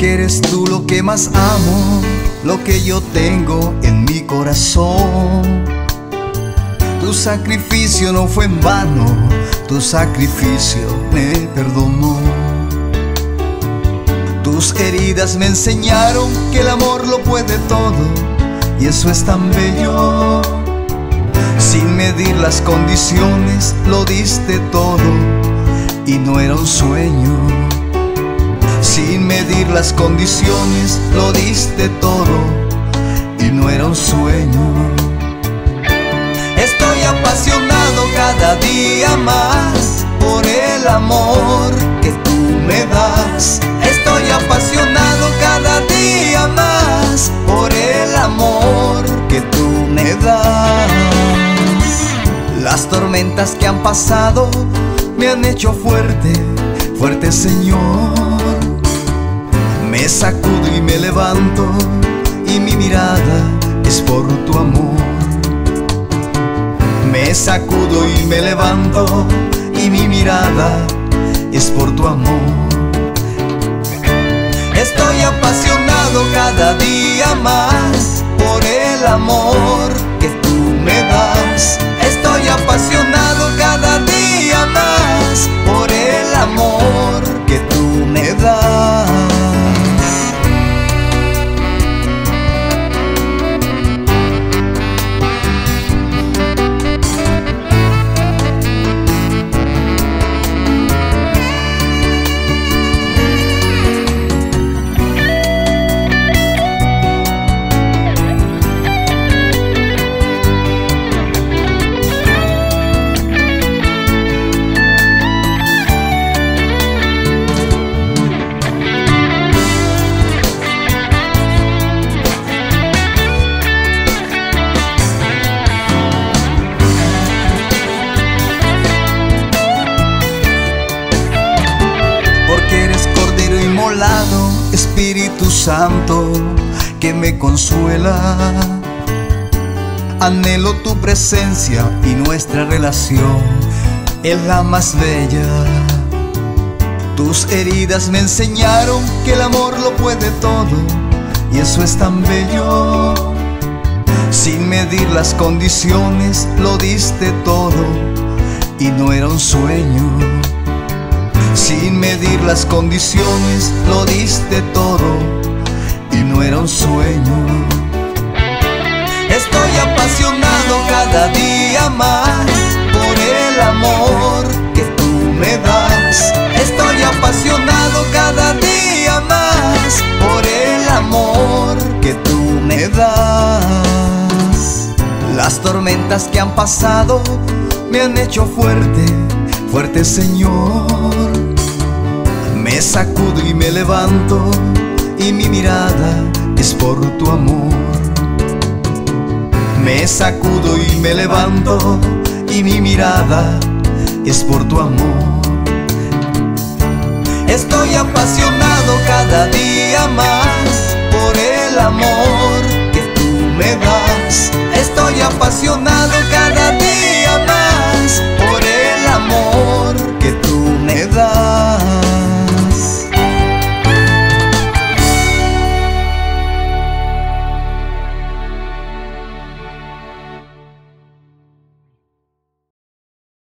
porque eres tú lo que más amo, lo que yo tengo en mi corazón. Tu sacrificio no fue en vano, tu sacrificio me perdonó. Tus heridas me enseñaron que el amor lo puede todo y eso es tan bello. Sin medir las condiciones lo diste todo y no era un sueño. Sin medir las condiciones lo diste todo y no era un sueño. Estoy apasionado cada día más por el amor que tú me das. Estoy apasionado cada día más por el amor que tú me das. Las tormentas que han pasado me han hecho fuerte, fuerte Señor. Me sacudo y me levanto y mi mirada es por tu amor. Me sacudo y me levanto y mi mirada es por tu amor. Estoy apasionado Espíritu Santo, que me consuela. Anhelo tu presencia y nuestra relación es la más bella. Tus heridas me enseñaron que el amor lo puede todo y eso es tan bello. Sin medir las condiciones lo diste todo y no era un sueño. Sin medir las condiciones lo diste todo y no era un sueño. Estoy apasionado cada día más por el amor que tú me das. Estoy apasionado cada día más por el amor que tú me das. Las tormentas que han pasado me han hecho fuerte, fuerte Señor. Me sacudo y me levanto y mi mirada es por tu amor. Me sacudo y me levanto y mi mirada es por tu amor. Estoy apasionado cada día más por el amor que tú me das. Estoy apasionado cada